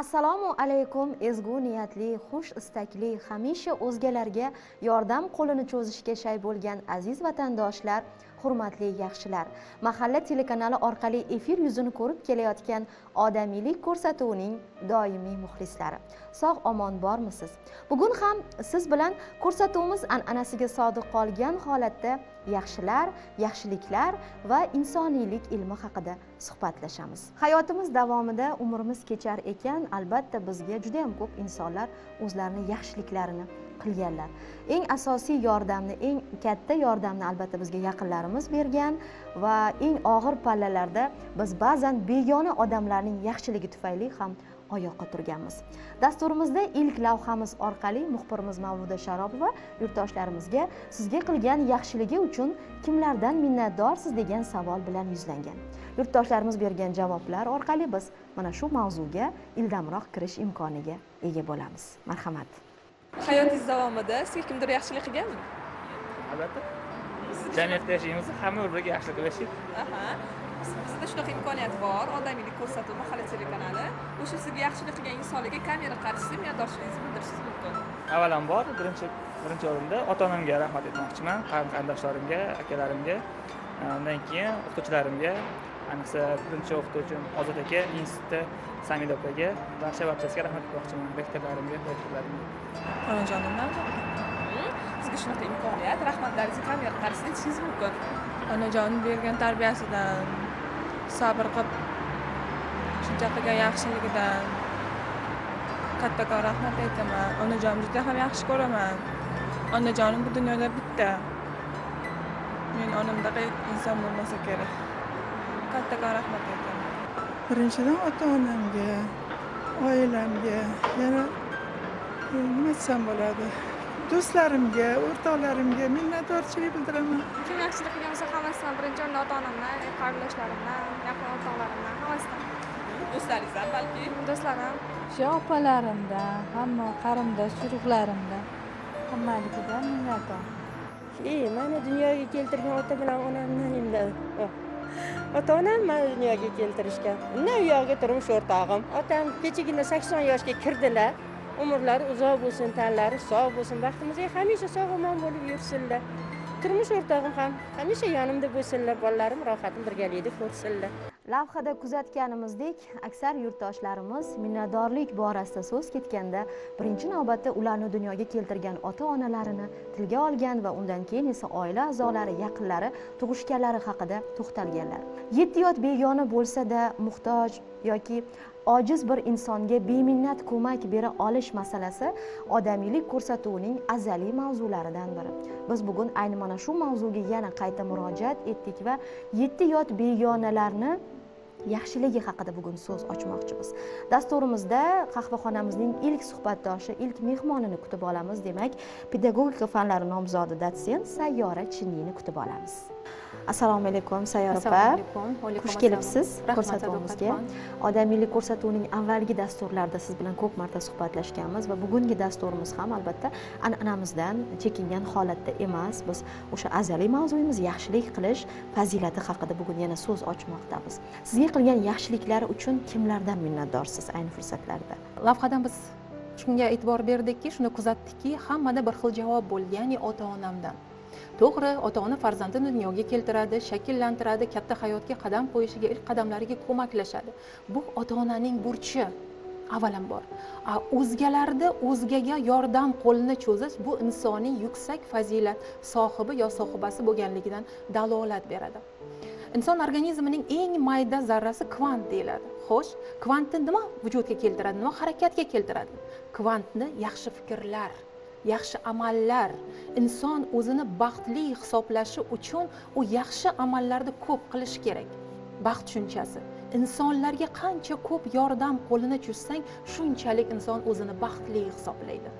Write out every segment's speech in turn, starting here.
assalomu alaykum ezgu niyatli xush istakli hamisha o'zgalarga yordam qo'lini cho'zishga shay bo'lgan aziz vatandoshlar hurmatli yaxshilar. Mahalla telekanali orqali efir yuzini ko'rib kelayotgan odamiylik ko'rsatuvining doimiy muxlislari. Sog' omon bormisiz? Bugun ham siz bilan ko'rsatuvimiz an'anasiga sodiq qolgan holatda yaxshilar yaxshiliklar va insoniylik ilmi haqida suhbatlashamiz. Hayotimiz davomida umrimiz kechar ekan albatta bizga juda yam ko'p insonlar o'zlarini yaxshiliklarini qilganlar. Eng asosiy yordamni eng katta yordamni albatta bizga yaqinlarimiz bergan va eng og'ir pallalarda biz ba'zan begona odamlarning yaxshiligi tufayli ham oyoqqa turganmiz. Dasturimizda ilk lavhamiz orqali muxbirimiz mavluda sharopova yurtdoshlarimizga sizga qilgan yaxshiligi uchun kimlardan minnatdorsiz degan savol bilan yuzlangan. Yurtdoshlarimiz bergan javoblar orqali biz mana shu mavzuga ildamroq kirish imkoniga ega bo'lamiz. Marhamat. Hayotingiz davomida sizga kimdir yaxshilik qilganmi? Albatta. Jamiyatda yashaymiz. Hamma bir biriga yaxshilik qilishib aha bizda shunaqa imkoniyat bor odamiylik ko'rsatuvi mahalla telekanali o'sha sizga yaxshilik qilgan insonlarga kamera qarshisida minnatdorchiligimizni bildirishingiz mumkin avvalambor birinchi birinchi o'rinda ota onamga rahmat aytmoqchiman qarin qardoshlarimga akalarimga undan keyin o'qituvchilarimga ayniqsa birinchi o'qituvchim ozod aka institutda samida opaga barcha barchasiga rahmat aytmoqchiman rektorlarimga rektorlarimga onajonimdan sizga shunaqa imkoniyat rahmatlaringizni kamera qarshisida aytishingiz mumkin onajonim bergan tarbiyasidan sabr qilib shuncha qilgan yaxshiligidan kattakon rahmat aytaman. Onajonimni juda ham yaxshi ko'raman. Onajonim bu dunyoda bitta. Men onamdaqa inson bo'lmasa kerak. Kattakon rahmat aytaman. Birinchidan ota onamga oilamga yana e, nima desam bo'ladi? Do'stlarimga o'rtoqlarimga minnatdorchilik bildiraman. Kim yaxshilik qilgan bo'lsa hammasidan birinchi o'rinda ota onamdan qarindoshlarimdan yaqin o'rtoqlarimdan hammasidan. Do'stlaringizdan balki? Do'stlarim. O'sha opalarimdan hamma qarindosh urug'larimdan hammaligidan minnatdor. E mani dunyoga keltirgan ota bilan onamdan endi ota onam mani dunyoga keltirishgan. Undan u yog'iga turmush o'rtog'im. Otam kechagina sakson yoshga kirdilar umrlari uzoq bo'lsin tanlari sog' bo'lsin. Baxtimizga hamisha sog' omon bo'lib yursinlar. Turmush o'rtog'im ham hamisha yonimda bo'lsinlar bolalarim rohatim birgalikda ko'rsinlar. Lavhada kuzatganimizdek aksar yurtdoshlarimiz minnatdorlik borasida so'z ketganda birinchi navbatda ularni dunyoga keltirgan ota onalarini tilga olgan va undan keyin esa oila a'zolari yaqinlari tug'ishganlari haqida to'xtalganlar. Yetti yot begona bo'lsada muhtoj yoki ojiz bir insonga beminnat ko'mak bera olish masalasi odamiylik ko'rsatuvining azaliy mavzularidan biri biz bugun ayni mana shu mavzuga yana qayta murojaat etdik va yetti yot begonalarni yaxshiligi haqida bugun so'z ochmoqchimiz. Dasturimizda qahvaxonamizning ilk suhbatdoshi ilk mehmonini kutib olamiz. Demak pedagogika fanlari nomzodi dotsent sayyora chinniyni kutib olamiz. Assalomu alaykum sayyora opa xush kelibsiz ko'rsatuvimizga. Odamiylik ko'rsatuvining avvalgi dasturlarida siz bilan ko'p marta suhbatlashganmiz va bugungi dasturimiz ham albatta an'anamizdan chekingan holatda emas. Biz o'sha azaliy mavzuyimiz yaxshilik qilish fazilati haqida bugun yana so'z ochmoqdamiz. Sizga qilgan yaxshiliklari uchun kimlardan minnatdorsiz ayni fursatlarda? Lavhadan biz shunga e'tibor berdikki shuni kuzatdikki hammada bir xil javob bo'ldi ya'ni ota onamdan to'g'ri ota ona farzandini dunyoga keltiradi shakllantiradi katta hayotga qadam qo'yishiga ilk qadamlariga ko'maklashadi. Bu ota onaning burchi avvalambor. A, o'zgalarda o'zgaga yordam qo'lini cho'zish bu insoniy yuksak fazilat sohibi yo sohibasi bo'lganligidan dalolat beradi. Inson organizmining eng mayda zarrasi kvant deyiladi. Xo'sh kvantni nima vujudga keltiradi nima harakatga keltiradi? Kvantni yaxshi fikrlar. Yaxshi amallar. Inson o'zini baxtli hisoblashi uchun u yaxshi amallarni ko'p qilish kerak. Baxt tushunchasi. Insonlarga qancha ko'p yordam qo'lini cho'zsang shunchalik inson o'zini baxtli hisoblaydi.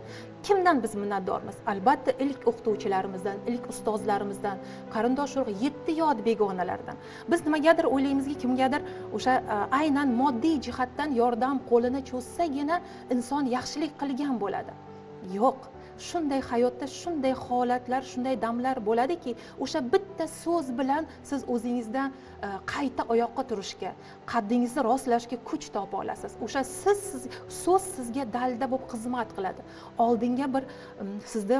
Kimdan biz minnatdormiz? Albatta ilk o'qituvchilarimizdan ilk ustozlarimizdan qarindosh urug' yetti yod begonalardan. Biz nimagadir o'ylaymizki kimgadir o'sha e, aynan moddiy jihatdan yordam qo'lini cho'zsagina inson yaxshilik qilgan bo'ladi. Yo'q. Shunday hayotda shunday holatlar shunday damlar bo'ladiki o'sha bitta so'z bilan siz o'zingizdan e, qayta oyoqqa turishga qaddingizni rostlashga kuch topa olasiz. O'sha siz so'z sizga dalda bo'lib xizmat qiladi. Oldinga bir sizni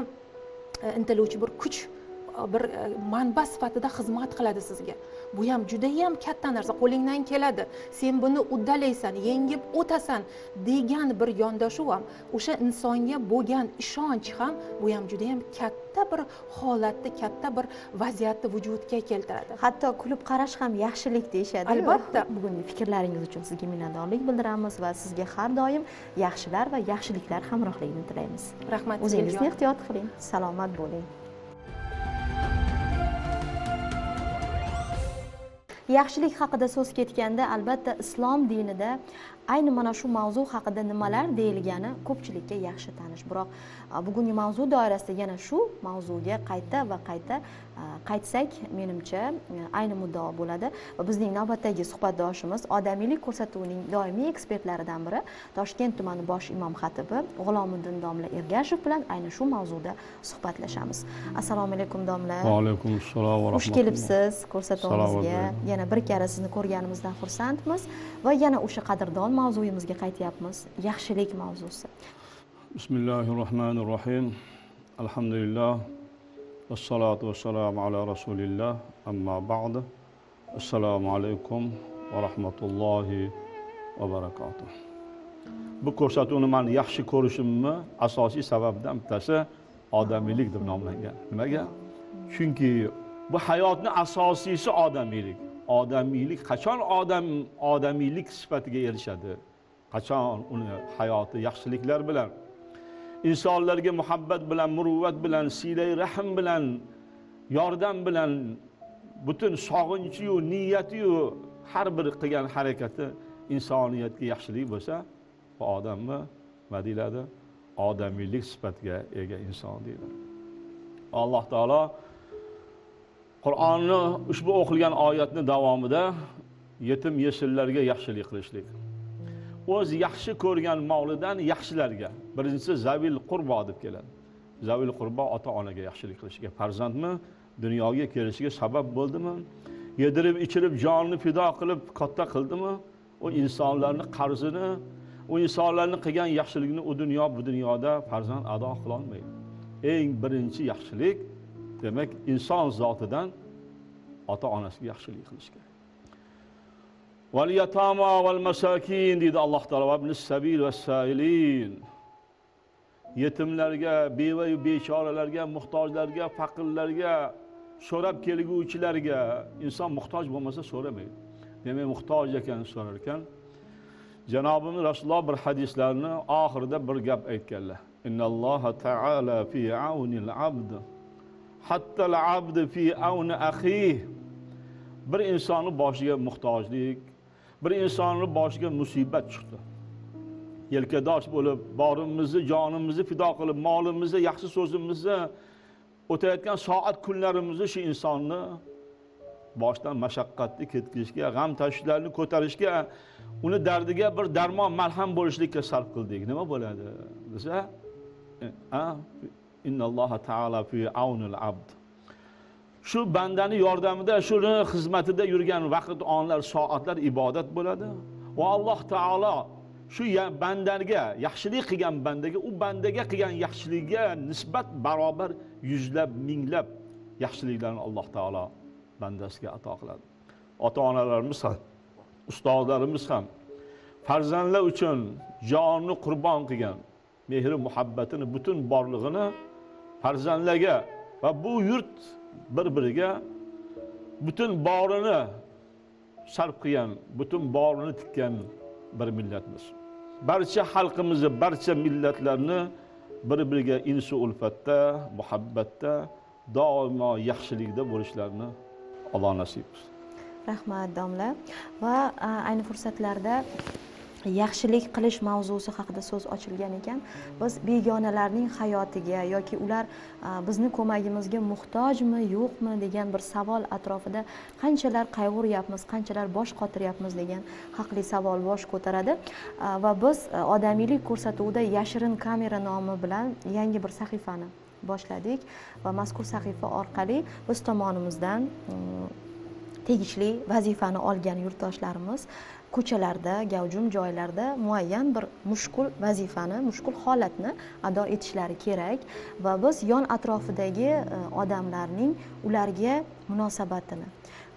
e, intiluvchi bir kuch e, bir manba sifatida xizmat qiladi sizga. Bu ham judayam katta narsa qo'lingdan keladi. Sen buni uddalaysan yengib o'tasan degan bir yondashuv ham o'sha insonga bo'lgan ishonch ham bu ham judayam katta bir holatni katta bir vaziyatni vujudga keltiradi. Hatto kulib qarash ham yaxshilik deyishadi Albatta. bugungi fikrlaringiz uchun sizga minnatdorlik bildiramiz va sizga har doim yaxshilar va yaxshiliklar hamrohligini tilaymiz. Rahmat o'zingizni ehtiyot qiling salomat bo'ling yaxshilik haqida so'z ketganda albatta islom dinida ayni mana shu mavzu haqida nimalar deyilgani ko'pchilikka yaxshi tanish. Biroq bugungi mavzu doirasida yana shu mavzuga qayta va qayta qaytsak menimcha a, ayni muddao bo'ladi. Va bizning navbatdagi suhbatdoshimiz odamiylik ko'rsatuvining doimiy ekspertlaridan biri toshkent tumani bosh imom xatibi g'ulomiddin domla ergashev bilan ayni shu mavzuda suhbatlashamiz. Assalomu alaykum domla va alaykum assalom va xush kelibsiz ko'rsatuvimizga. Yana bir karra sizni ko'rganimizdan xursandmiz. Va yana o'sha qadrdon mavzuyimizga qaytyapmiz. Yaxshilik mavzusi bismillahi rohmanir rohim alhamdulillah. Vassalotu vassalamu ala rasulilloh amma ba'du assalomu alaykum va rahmatullohi va barakatuh. Bu ko'rsatuvni man yaxshi ko'rishimni asosiy sababidan bittasi odamiylik deb nomlangan. Nimaga? Chunki bu hayotni asosiysi odamiylik. Odamiylik qachon odam odamiylik sifatiga erishadi? Qachon uni hayoti yaxshiliklar bilan insonlarga muhabbat bilan muruvvat bilan siylay rahm bilan yordam bilan butun sog'inchiyu niyatiyu har bir qilgan harakati insoniyatga yaxshilik bo'lsa bu odamni nima deyiladi odamiylik sifatiga ega inson deyiladi. Alloh taolo qur'onni ushbu o'qilgan oyatni davomida yetim yesinlarga yaxshilik qilishlik. O'z yaxshi ko'rgan molidan yaxshilarga. Birinchisi zavil qurbo deb keladi. Zavil qurbo ota onaga yaxshilik qilishga farzandmi? Dunyoga kelishiga sabab bo'ldimi? Yedirib ichirib jonini fido qilib katta qildimi? U insonlarni qarzini u insonlarni qilgan yaxshilikni u dunyo bu dunyoda farzand ado qilolmaydi. Eng birinchi yaxshilik demak inson zotidan ota onasiga yaxshilik qilish kerak. Val yatama val masakin deydi alloh taolo va sabil va sailin. Yetimlarga bevayu bechoralarga muhtojlarga faqirlarga so'rab kelguvchilarga. Inson muhtoj bo'lmasa so'ramaydi. Demak muhtoj ekan so'rar ekan janobimiz rasululloh bir hadislarni oxirida bir gap aytganlar. Innalloha taala fi aunil abd. Hatta abd fi auni axih bir insonni boshiga muhtojlik bir insonni boshiga musibat chiqdi. Yelkadosh bo'lib borimizni jonimizni fido qilib molimizni yaxshi so'zimizni o'tayotgan soat kunlarimizni shu insonni boshidan mashaqqatni ketkizishga g'am tashvishlarni ko'tarishga uni dardiga bir darmon malham bo'lishlikka sarf qildik. Nima bo'ladi? Desa eh, a innalloha taala fi aunil abd. Shu bandani yordamida shuni xizmatida yurgan vaqt onlar soatlar ibodat bo'ladi. Va alloh taolo shu bandaga yaxshilik qilgan bandaga u bandaga qilgan yaxshiligiga nisbat barobar yuzlab minglab yaxshiliklarni alloh taolo bandasiga ato qiladi. Ota onalarimiz ham ustozlarimiz ham farzandlar uchun jonni qurbon qilgan mehri muhabbatini butun borlig'ini farzandlarga va bu yurt bir biriga butun borini sarf qilgan butun borini tikkan bir millatmiz. Barcha xalqimizni barcha millatlarni bir biriga insu ulfatda muhabbatda doimo yaxshilikda bo'lishlarini alloh nasib qilsin rahmat domla. Va ayni fursatlarda yaxshilik qilish mavzusi haqida so'z ochilgan ekan. Biz begonalarning hayotiga yoki ular bizni ko'magimizga muhtojmi yo'qmi degan bir savol atrofida qanchalar qayg'uryapmiz qanchalar bosh qotiryapmiz degan haqli savol bosh ko'taradi. Va biz odamiylik ko'rsatuvida yashirin kamera nomi bilan yangi bir sahifani boshladik va mazkur sahifa orqali biz tomonimizdan mm, tegishli vazifani olgan yurtdoshlarimiz ko'chalarda gavjum joylarda muayyan bir mushkul vazifani mushkul holatni ado etishlari kerak va biz yon atrofidagi e, odamlarning ularga munosabatini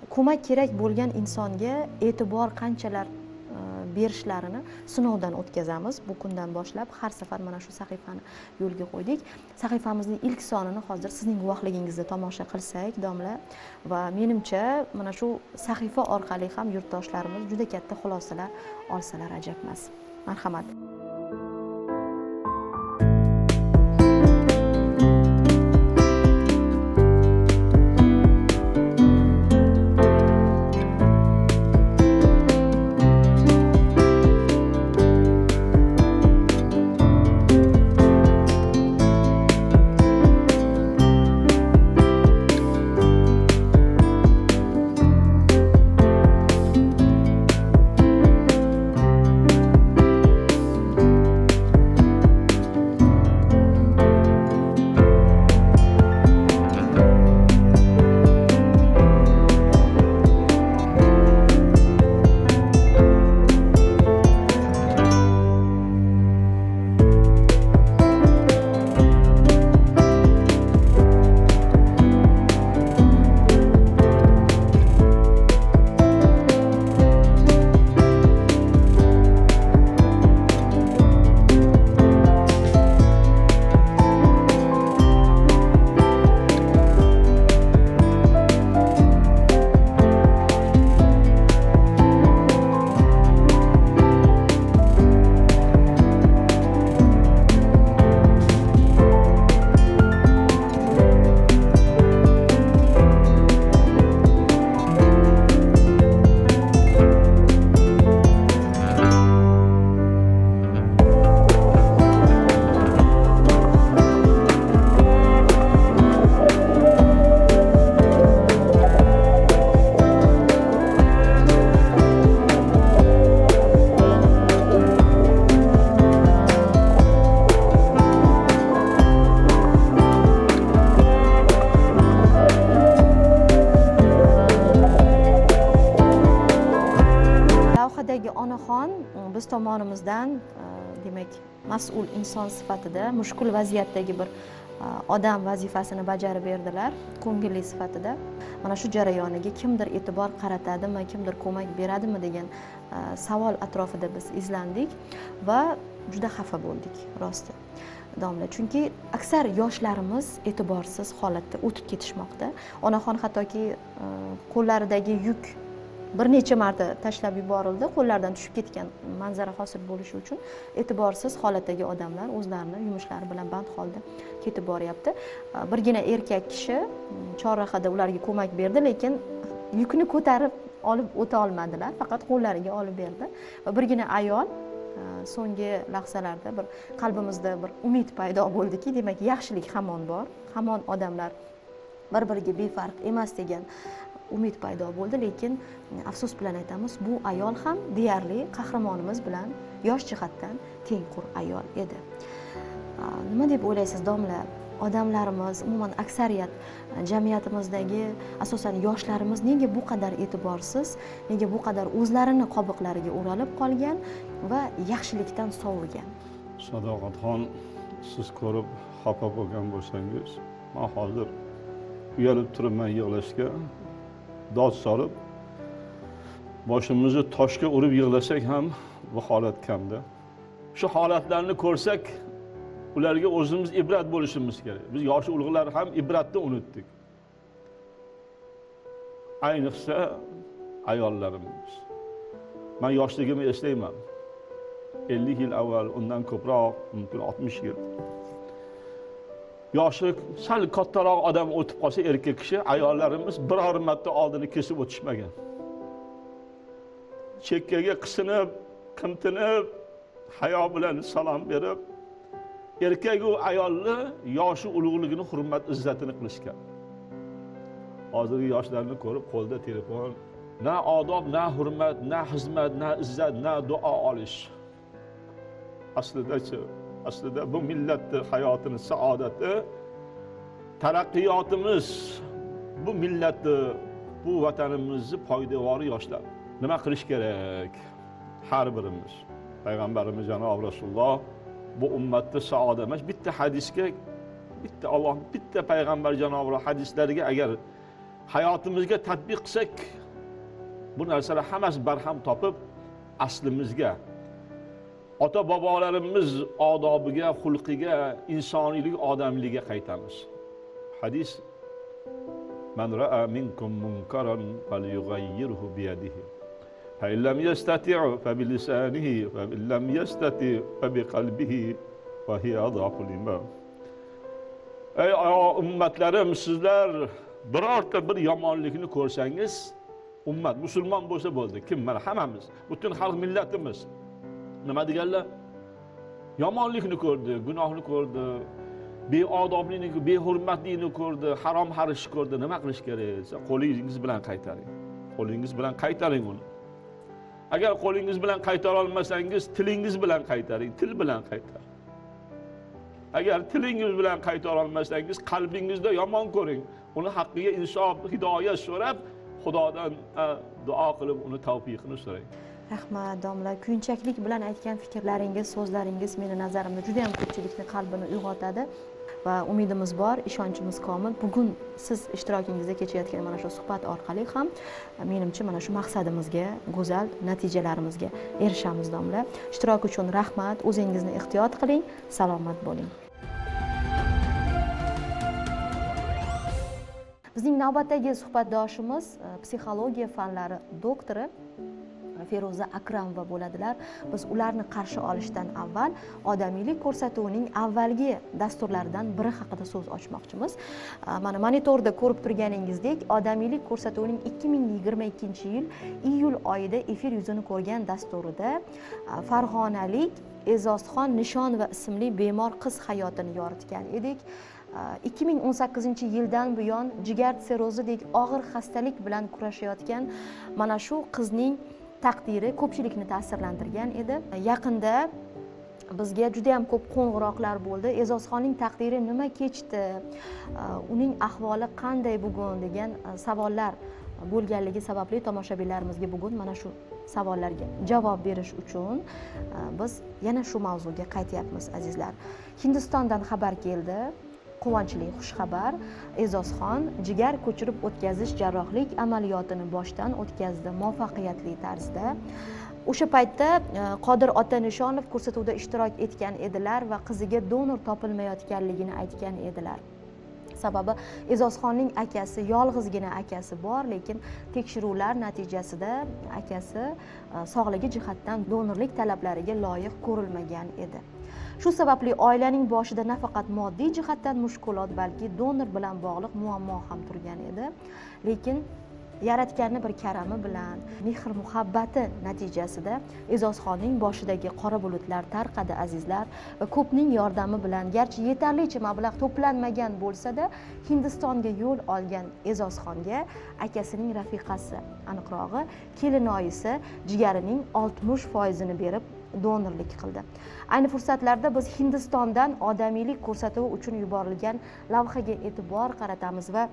ko'mak kerak bo'lgan insonga e'tibor qanchalar E, berishlarini sinovdan o'tkazamiz. Bu kundan boshlab har safar mana shu sahifani yo'lga qo'ydik. Sahifamizning ilk sonini hozir sizning guvohligingizda tomosha qilsak domla va menimcha mana shu sahifa orqali ham yurtdoshlarimiz juda katta xulosalar olsalar ajab emas marhamat. Tomonimizdan e, demak mas'ul inson sifatida mushkul vaziyatdagi bir e, odam vazifasini bajarib berdilar ko'ngilli sifatida. Mana shu jarayoniga kimdir e'tibor qaratadimi kimdir ko'mak beradimi degan e, savol atrofida biz izlandik va juda xafa bo'ldik rosti domla. Chunki aksar yoshlarimiz e'tiborsiz holatda o'tib ketishmoqda. Onaxon hattoki qo'llaridagi yuk bir necha marta tashlab yuborildi. Qo'llaridan tushib ketgan manzara hosil bo'lishi uchun e'tiborsiz holatdagi odamlar o'zlarini yumushlari bilan band holda ketib boryapti. Birgina erkak kishi mm, chorrahada ularga ko'mak berdi lekin yukni ko'tarib olib o'ta olmadilar faqat qo'llariga olib berdi. Va birgina ayol so'nggi lahzalarda bir qalbimizda bir umid paydo bo'ldiki demak yaxshilik hamon bor. Hamon odamlar bir biriga befarq emas degan umid paydo bo'ldi lekin mm, afsus bilan aytamiz bu ayol ham deyarli qahramonimiz bilan yosh jihatdan tengqur ayol edi. Nima deb o'ylaysiz domla? Odamlarimiz umuman aksariyat jamiyatimizdagi asosan yoshlarimiz nega bu qadar e'tiborsiz nega bu qadar o'zlarini qobiqlariga o'ralib qolgan va yaxshilikdan sovigan sadoqatxon siz ko'rib xafa bo'lgan bo'lsangiz man hozir uyalib turibman yig'lashga dod solib boshimizni toshga urib yig'lasak ham bu holat kamda. Shu holatlarni ko'rsak ularga o'zimiz ibrat bo'lishimiz kerak. Biz yoshi ulug'lar ham ibratni unutdik. Ayniqsa ayollarimiz. Man yoshligimni eslayman. Ellik yil avval undan ko'proq mumkin oltmish yil. Yoshi sal kattaroq odam o'tib qolsa erkak kishi ayollarimiz biror marta oldini kesib o'tishmagan. Chekkaga qisinib qimtinib hayo bilan salom berib erkaku ayolni yoshi ulug'ligini hurmat izzatini qilishgan. Hozirgi yoshlarni ko'rib qo'lida telefon na odob na hurmat na xizmat na izzat na duo olish. Aslidachi? Aslida bu millatni hayotini saodati taraqqiyotimiz bu millatni bu vatanimizni poydevori yoshlar. Nima qilish kerak? Har birimiz. Payg'ambarimiz janob rasululloh bu ummatni saodat mana shu bitta hadisga bitta olloh bitta payg'ambar janobi hadislariga agar hayotimizga tadbiq qilsak bu narsalar hammasi barham topib aslimizga ota bobolarimiz odobiga xulqiga insoniylik odamligiga qaytamiz hadis من رأى منكم منكرا فليغيره بيده فإن لم يستطع فبلسانه فإن لم يستطع فبقلبه وهي أضعف الإيمان ey ummatlarim sizlar birorta bir yomonlikni ko'rsangiz ummat musulmon bo'lsa bo'ldi kim mana hammamiz butun xalq millatimiz Nima deganlar? Yomonlikni ko'rdi gunohni ko'rdi beodoblikni behurmatlikni ko'rdi harom harishni ko'rdi. Nima qilish kerak? Desa qo'lingiz bilan qaytaring. Qo'lingiz bilan qaytaring uni. Agar qo'lingiz bilan qaytara olmasangiz tilingiz bilan qaytaring til bilan qaytaring. Agar tilingiz bilan qaytara olmasangiz qalbingizda yomon ko'ring. Uni haqqiga insof hidoyat so'rab xudodan duo qilib uni tavfiqini so'rang. Rahmat domla. Kuyunchaklik bilan aytgan fikrlaringiz so'zlaringiz meni nazarimda juda yam ko'pchilikni qalbini uyg'otadi va umidimiz bor ishonchimiz komil. Bugun siz ishtirokingizda kechayotgan mana shu suhbat orqali ham menimcha mana shu maqsadimizga go'zal natijalarimizga erishamiz domla. Ishtirok uchun rahmat o'zingizni ehtiyot qiling salomat bo'ling. Bizning navbatdagi suhbatdoshimiz psixologiya fanlari doktori feruza akramova bo'ladilar. Biz ularni qarshi olishdan avval odamiylik ko'rsatuvining avvalgi dasturlaridan biri haqida so'z ochmoqchimiz. Mana monitorda ko'rib turganingizdek odamiylik ko'rsatuvining ikki ming yigirma ikkinchi yil iyul oyida efir yuzini ko'rgan dasturida farg'onalik e'zozxon nishonova ismli bemor qiz hayotini yoritgan edik. Ikki ming o'n sakkizinchi yildan buyon jigar sirrozidek og'ir xastalik bilan kurashayotgan mana shu qizning taqdiri ko'pchilikni ta'sirlantirgan edi. Yaqinda bizga juda yam ko'p qo'ng'iroqlar bo'ldi. E'zozxonning taqdiri nima kechdi? Uning ahvoli qanday bugun degan savollar bo'lganligi sababli tomoshabinlarimizga bugun mana shu savollarga javob berish uchun biz yana shu mavzuga qaytyapmiz azizlar. Hindistondan xabar keldi. Quvonchli xushxabar. E'zozxon jigar ko'chirib o'tkazish jarrohlik amaliyotini boshdan o'tkazdi muvaffaqiyatli tarzda. O'sha paytda e, qodir ota nishonov ko'rsatuvda ishtirok etgan edilar va qiziga donor topilmayotganligini aytgan edilar. Sababi e'zozxonning akasi yolg'izgina akasi bor lekin tekshiruvlar natijasida akasi e, sog'ligi jihatdan donorlik talablariga loyiq ko'rilmagan edi. Shu sababli oilaning boshida nafaqat moddiy jihatdan mushkulot balki donor bilan bog'liq muammo ham turgan edi. Lekin yaratganni bir karami bilan mehr muhabbati natijasida e'zozxonning boshidagi qora bulutlar tarqadi azizlar. Va ko'pning yordami bilan garchi yetarlicha mablag' to'planmagan bo'lsada hindistonga yo'l olgan e'zozxonga akasining rafiqasi aniqrog'i kelinoyisi jigarining oltmish foizini berib donorlik qildi. Ayni fursatlarda biz hindistondan odamiylik ko'rsatuvi uchun yuborilgan lavhaga e'tibor qaratamiz va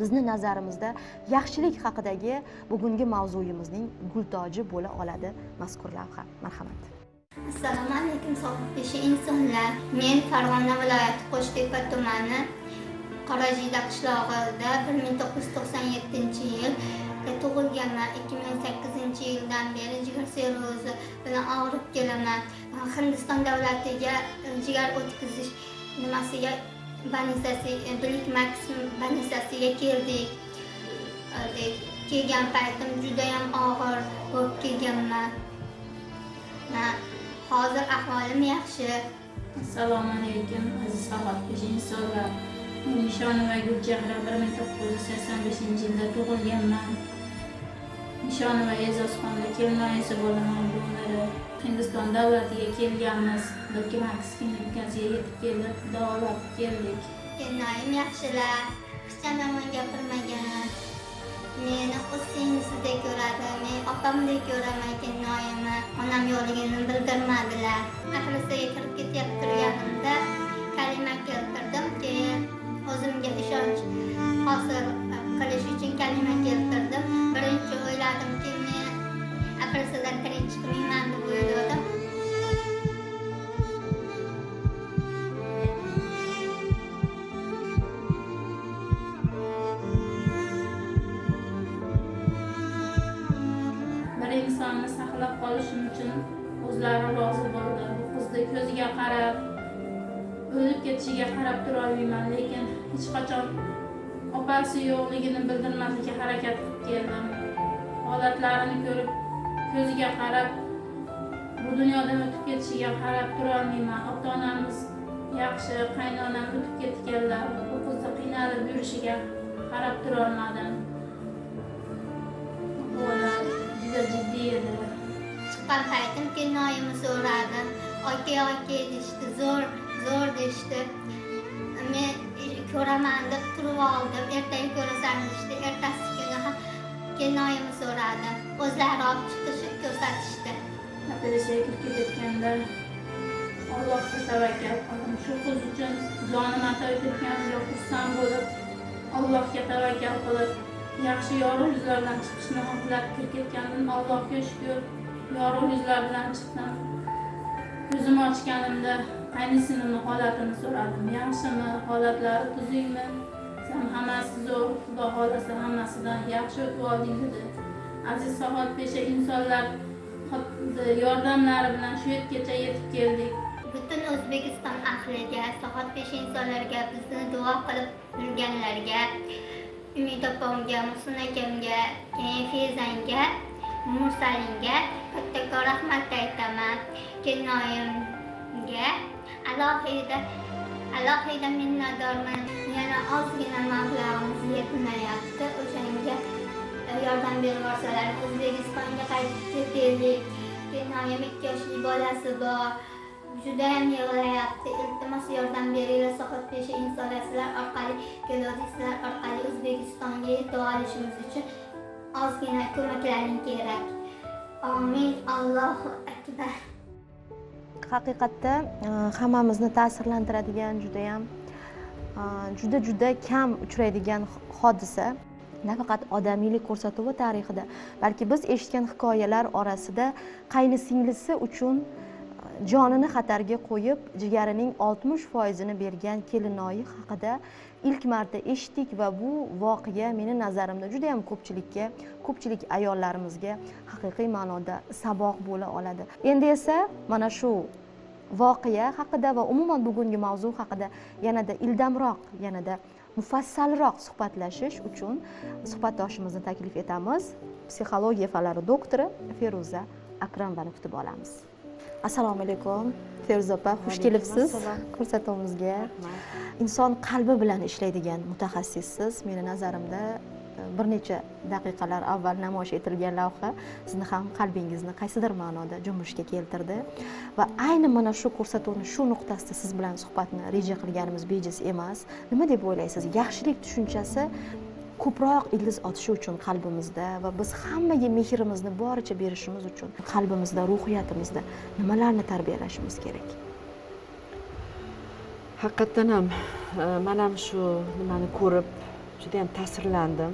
bizni nazarimizda yaxshilik haqidagi bugungi mavzuyimizning gultoji bo'la oladi mazkur lavha. Marhamat. Assalomu alaykum sog'liqpesha insonlar. Men farg'ona viloyati qo'shtepa tumani qorajiyda qishlog'ida bir ming to'qqiz yuz to'qson yettinchi yil tug'ilganman ikki ming sakkizinchi yildan beri jigar sirrozi bilan og'rib kelaman. Hindiston davlatiga e, jigar o'tkazish nimasiga больницasi e, bilik max больницasiga keldik. E, kelgan paytim judayam og'ir bo'lib kelganman. Hozir ahvolim yaxshi. Assalomu alaykum aziz savodli insonlar. Nishonova gulchehra bir ming to'qqiz yuz sakson beshinchi yilda tug'ilganman. Ishonova e'zozxonda kelinoyisi bo'laman do'nori hindiston davlatiga kelganmiz. Bir max klinikasiga yetib kelib davolab keldik. Kelinoyim yaxshilar. Hech yomon gapirmagan. Meni o'z singlisidek ko'radi men opamdek ko'raman kelinoyimni onam yo'qligini bildirmadilar. Madrasaga kirib ketib turganimda kalima keltirdim keyin o'zimga ishonch. Hosil qilish uchun kalima keltirdim. Birinchi o'yladimki men operatsiyadan kirib chiqmayman deb o'yladim bir insonni saqlab qolishim uchun o'zlari rozi bo'ldi. Bu qizni ko'ziga qarab o'lib ketishiga qarab turolmayman lekin hech qachon opasi yo'qligini bildirmaslikka harakat qilib keldim. Holatlarini ko'rib ko'ziga qarab bu dunyodan o'tib ketishiga qarab turolmayman. Ota onamiz yaxshi qaynonam o'tib ketganlar u qizni qiynalib yurishiga qarab turolmadim. Bu juda jiddiy edi. Chiqqan paytim kelinoyimni so'radim aka aka deyishdi zo'r zo'r deyishdi men ko'raman deb turib oldim. Ertaga ko'rasan deyishdi ertasi kuni ham kelinoyimni so'radim o'zlari olib chiqishib ko'rsatishdi. Operatsiyaga kirib ketayotganda allohga tavakkal qildim shu qiz uchun jonim atab ketganiga xursand bo'lib allohga tavakkal qilib yaxshi yorug' yuzlardan chiqishni xohlab kirib ketganim allohga shukur yorug' yuzlar bilan chiqdim. Ko'zim ochganimda qaynisinimni holatini so'radim. Yaxshimi? Holatlari tuzukmi? Desam hammasi zo'r xudo xohlasa hammasidan yaxshi o'tib olding dedi. Aziz saxovatpesha insonlar yordamlari bilan shu yergacha yetib keldik. Butun o'zbekiston ahliga saxovatpesha insonlarga bizni duo qilib yurganlarga umid opamga muhsin akamga keyin fezanga mursalinga kattakon rahmat aytaman. Kelinoyimga alohida alohida minnatdorman. Yana ozgina mablag'imiz yetmayapti o'shanga yordam berib o'zbekistonga qaytib keldik kelinoyim ikki yoshli bolasi bor. Judayam yig'layapti. Iltimos yordam beringlar. Sohotpesha insonlar sizlar orqali kelodislar orqali o'zbekistonga yetib olishimiz uchun ozgina ko'maklaring kerak. Omin. Allohu akbar. Haqiqatda e, hammamizni ta'sirlantiradigan judayam e, juda juda kam uchraydigan hodisa. Nafaqat odamiylik ko'rsatuvi tarixida balki biz eshitgan hikoyalar orasida qaynisinglisi uchun e, jonini xatarga qo'yib jigarining oltmish foizini bergan kelinoyi haqida ilk marta eshitdik va bu voqea meni nazarimda juda yam ko'pchilikka ko'pchilik ayollarimizga haqiqiy ma'noda saboq bo'la oladi. Endi esa mana shu voqea haqida va umuman bugungi mavzu haqida yanada ildamroq yanada mufassalroq suhbatlashish uchun suhbatdoshimizni taklif etamiz. Psixologiya fanlari doktori feruza akramovani kutib olamiz. Assalomu alaykum. Feruza opa xush kelibsiz ko'rsatuvimizga inson qalbi bilan ishlaydigan mutaxassissiz. Meni nazarimda e, bir necha daqiqalar avval namoyish etilgan lavha sizni ham qalbingizni qaysidir ma'noda junbushga keltirdi. Va ayni mana shu ko'rsatuvni shu nuqtasida siz bilan suhbatni reja qilganimiz bejiz emas. Nima deb o'ylaysiz? Yaxshilik tushunchasi ko'proq ildiz otishi uchun qalbimizda va biz hammaga mehrimizni boricha berishimiz uchun qalbimizda ruhiyatimizda nimalarni tarbiyalashimiz kerak? Haqiqatdan ham e, man ham shu nimani ko'rib judayam ta'sirlandim.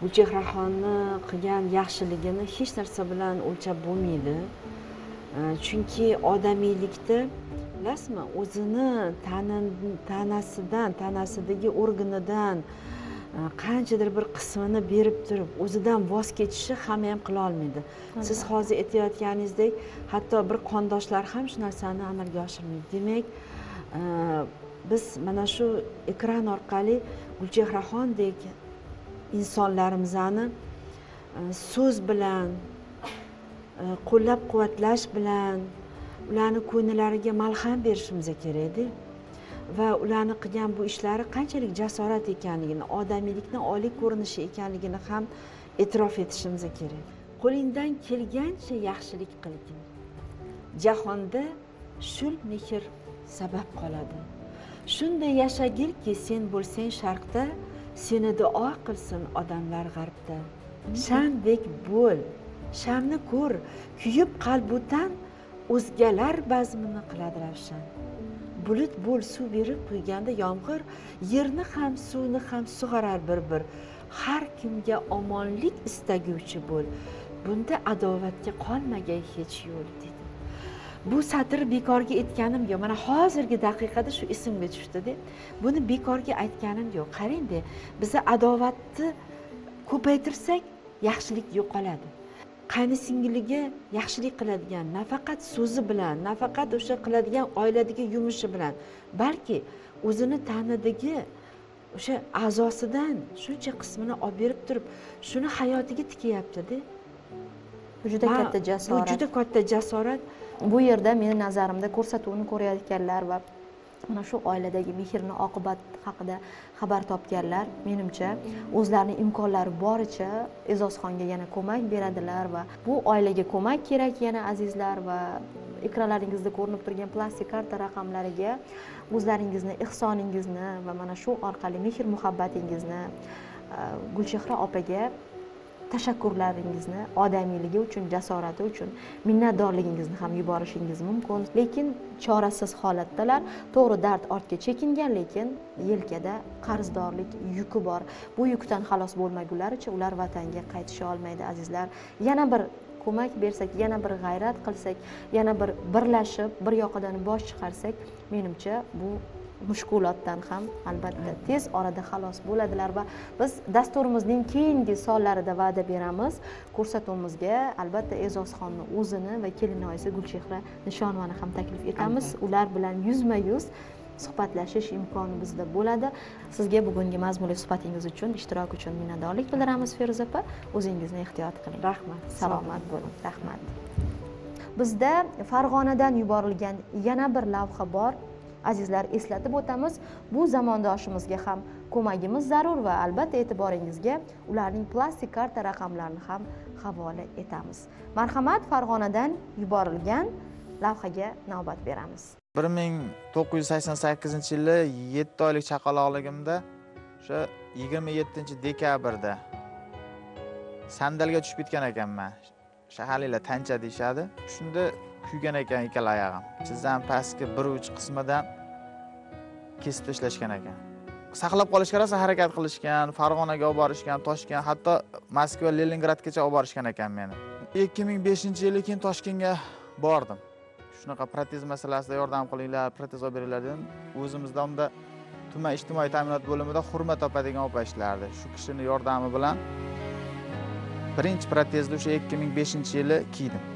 Gulchehraxonni qilgan yaxshiligini hech narsa bilan o'lchab bo'lmaydi. E, chunki odamiylikda bilasizmi o'zini tanasidan tanasidagi organidan qanchadir bir qismini berib turib o'zidan voz kechishi hamma ham qila olmaydi. Siz hozir aytayotganingizdek hatto bir qondoshlar ham shu narsani amalga oshirmaydi. Demak e, biz mana shu ekran orqali gulchehraxondek insonlarimizni so'z bilan qo'llab quvvatlash bilan ularni ko'ngillariga malham berishimiz kerakda va ularni qilgan bu ishlari qanchalik jasorat ekanligini odamiylikni oliy ko'rinishi ekanligini ham e'tirof etishimiz kerak. Qo'lingdan kelgancha yaxshilik qilgin jahonda shul mehr sabab qoladi. Shunday yashagilki sen bo'lsang sharqda seni duo qilsin odamlar g'arbda. Shamdek bo'l shamni ko'r kuyib qalbutan o'zgalar bazmini qiladi ravshan. Bulut bo'l suv berib quyganda yomg'ir yerni ham suvni ham sug'orar bir bir har kimga omonlik istaguvchi bo'l. Bunda adovatga qolmagay hech yo'l dedi bu satr bekorga aytganim yo'q. Mana hozirgi daqiqada shu esimga tushdida buni bekorga aytganim yo'q. Qarangda biza adovatni ko'paytirsak yaxshilik yo'qoladi. Qayni singlisiga yaxshilik qiladigan nafaqat so'zi bilan nafaqat o'sha qiladigan oiladagi yumushi bilan balki o'zini tanidagi o'sha a'zosidan shuncha qismini olib berib turib shuni hayotiga tikyaptida bu juda katta jasorat. bu juda katta jasorat. Bu yerda meni nazarimda ko'rsatuvni ko'rayotganlar va mana shu oiladagi mehrni oqibat haqida xabar topganlar menimcha o'zlarini imkonlari boricha e'zozxonga yana ko'mak beradilar va bu oilaga ko'mak kerak yana azizlar va ekranlaringizda ko'rinib turgan plastik karta raqamlariga o'zlaringizni ehsoningizni va mana shu orqali mehr muhabbatingizni e, gulchehra opaga tashakkurlaringizni odamiyligi uchun jasorati uchun minnatdorligingizni ham yuborishingiz mumkin. Lekin chorasiz holatdalar to'g'ri dard ortga chekingan lekin yelkada qarzdorlik yuki bor. Bu yukdan xalos bo'lmagunlaricha ular vatanga qaytisha olmaydi azizlar. Yana bir ko'mak bersak yana bir g'ayrat qilsak yana bir birlashib bir yoqadan bosh chiqarsak menimcha bu mushkulotdan ham albatta tez orada xalos bo'ladilar va biz dasturimizning keyingi sonlarida va'da beramiz. Ko'rsatuvimizga albatta e'zozxonni o'zini va kelinoyisi gulchehra nishonovani ham taklif etamiz. Ular bilan yuzma yuz suhbatlashish imkoni bizda bo'ladi. Sizga bugungi mazmunli suhbatingiz uchun ishtirok uchun minnatdorlik bildiramiz feruza opa. O'zingizni ehtiyot qiling. Rahmat. Salomat bo'ling. Rahmat. Bizda farg'onadan yuborilgan yana bir lavha bor azizlar eslatib o'tamiz bu zamondoshimizga ham ko'magimiz zarur va albatta e'tiboringizga ularning plastik karta raqamlarini ham havola etamiz. Marhamat farg'onadan yuborilgan lavhaga navbat beramiz. bir ming to'qqiz yuz sakson sakkizinchi yili yetti oylik chaqaloqligimda o'sha yigirma yettinchi dekabrda sandalga tushib ketgan ekanman. Shaharliklar tancha deyishadi. Shunda kuygan ekan ikkala oyog'im tizzam pastki bir uch qismidan kesib tashlashgan ekan. Saqlab qolishga rosa harakat qilishgan farg'onaga olib borishgan toshkent hatto moskva leningradgacha olib borishgan ekan meni. Ikki ming beshinchi yili keyin toshkentga bordim. Shunaqa protez masalasida yordam qilinglar protez olib beringlar dedim. O'zimizda unda tuman ijtimoiy ta'minot bo'limida hurmat opa degan opa ishlardi. Shu kishini yordami bilan birinchi protezni o'sha ikki ming beshinchi yili kiydim.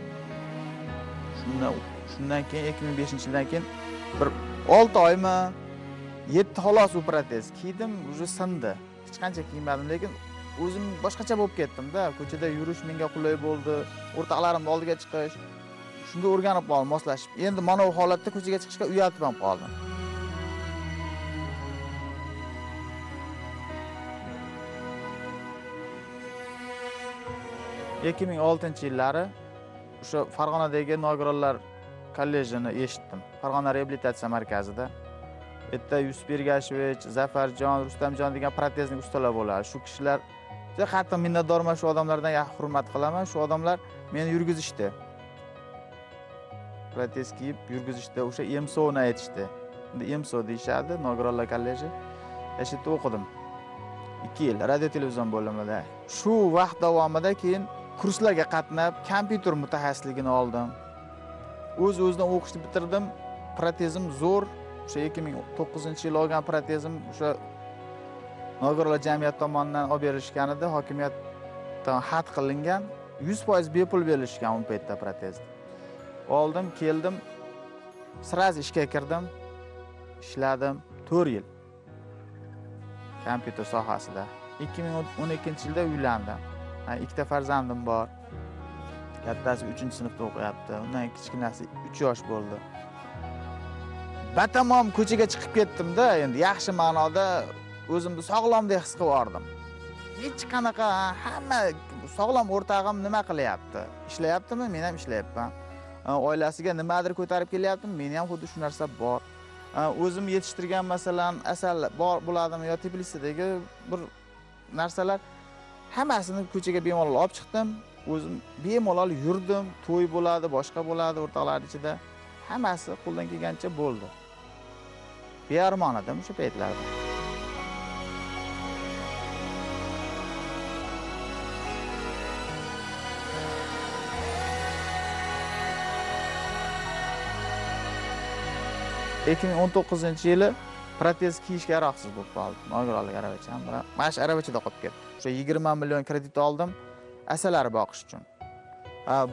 Shundan shundan keyin ikki ming beshinchi yildan keyin bir olti oymi yetti xolos u protez kiydim уже sindi hech qancha kiymadim lekin o'zim boshqacha bo'lib ketdimda. Ko'chada yurish menga qulay bo'ldi. O'rtoqlarimni oldiga chiqish shunga o'rganib qoldim moslashib. Endi mana bu holatda ko'chaga chiqishga uyatib ham qoldim. Ikki ming oltinchi yillari o'sha farg'onadagi nogironlar kollejini eshitdim. Farg'ona reabilitatsiya markazida. U yerda yusuf ergashevich zafarjon rustamjon degan proteznik ustalar bo'ladi. Shu kishilar juda qattiq minnatdorman shu odamlardan yaxshi hurmat qilaman. Shu odamlar meni yurgizishdi. Protez kiyib yurgizishdi o'sha emsovni aytishdi. Endi emso deyishadi nogironlar kolleji. O'sha yerda o'qidim. Ikki yil radio televizion bo'limida. Shu vaqt davomida keyin kurslarga qatnab kompyuter mutaxassisligini oldim. O'z o'zidan o'qishni bitirdim. Protezim zo'r. O'sha ikki ming to'qqizinchi yili olgan protezim o'sha nogironlar jamiyati tomonidan olib berishgan edi. Hokimiyatdan xat qilingan. Yuz foiz bepul berilishgan u paytda protezni oldim keldim. Сразу ishga kirdim. Ishladim to'rt yil kompyuter sohasida. Ikki ming o'n ikkinchi yilda uylandim. Ikkita farzandim bor. Kattasi uchinchi sinfda o'qiyapti. Undan kichkinasi uch yosh bo'ldi. Batamom ko'chaga chiqib ketdimda endi yaxshi ma'noda o'zimni sog'lomdek his qilib yubordim. Hech qanaqa hamma sog'lom o'rtog'im nima qilyapti? Ishlayaptimi? Men ham ishlayapman. Oilasiga nimadir ko'tarib kelyaptimi? Meni ham xuddi shu narsa bor. O'zim yetishtirgan masalan asal bor bo'ladimi yo teplitsadagi bir narsalar hammasini ko'chaga bemalol olib chiqdim. O'zim bemalol yurdim to'y bo'ladi boshqa bo'ladi o'rtoqlar ichida. Hammasi qo'ldan kelgancha bo'ldi. Bearmon edim o'sha paytlarda. Ikki ming o'n to'qqizinchi yili protez kiyishga yaroqsiz bo'lib qoldi nogironlik aravacham bilan mana shu aravachada qolib ketdi o'sha yigirma million kredit oldim. Asalar boqish uchun.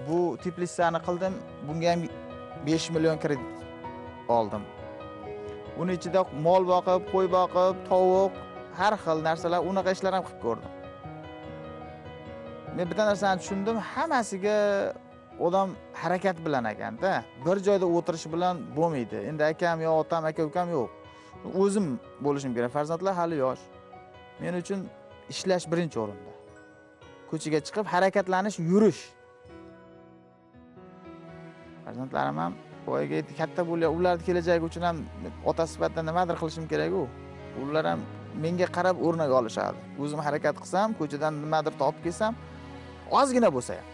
Bu teplitsani qildim. Bunga ham besh million kredit oldim. Uni ichida mol boqib qo'y boqib tovuq har xil narsalar unaqa ishlar ham qilib ko'rdim. Men bitta narsani tushundim. Hammasiga odam harakat bilan ekanda bir joyda o'tirish bilan bo'lmaydi. Endi akam yo otam aka ukam yo'q. O'zim bo'lishim kerak. Farzandlar hali yosh. Men uchun ishlash birinchi o'rinda. Ko'chaga chiqib harakatlanish yurish. Farzandlarim ham boyagi katta bo'lyapti ularni kelajagi uchun ham ota sifatida nimadir qilishim keraku. Ular ham menga qarab o'rnak olishadi. O'zim harakat qilsam ko'chadan nimadir topib kelsam ozgina bo'lsa ham.